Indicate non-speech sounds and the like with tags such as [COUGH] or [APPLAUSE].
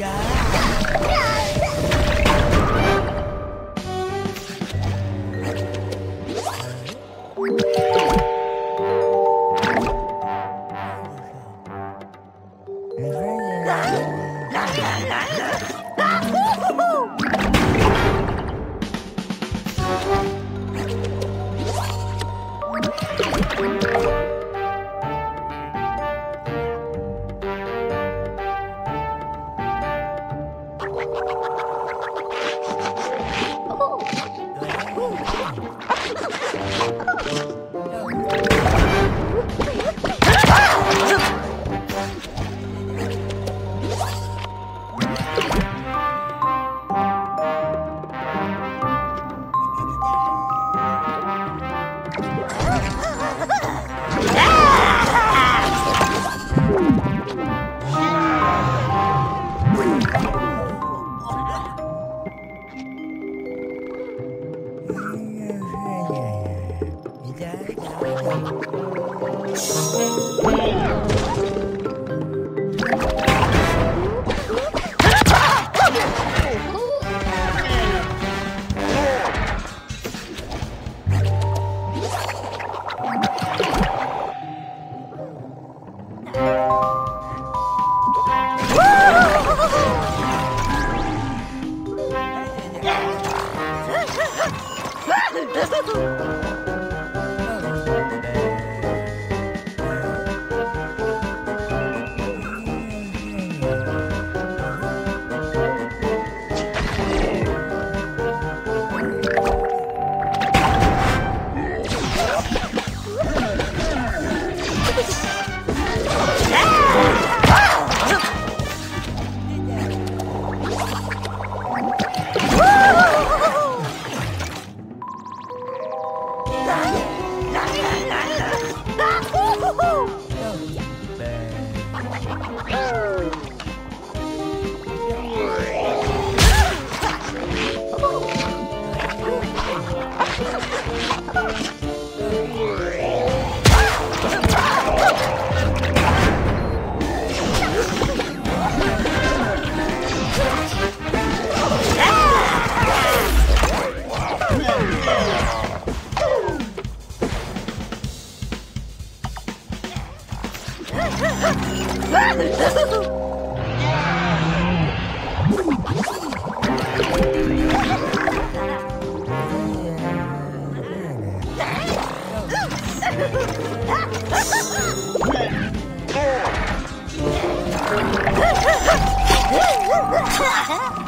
야. Gracias. [LAUGHS] [LAUGHS] No.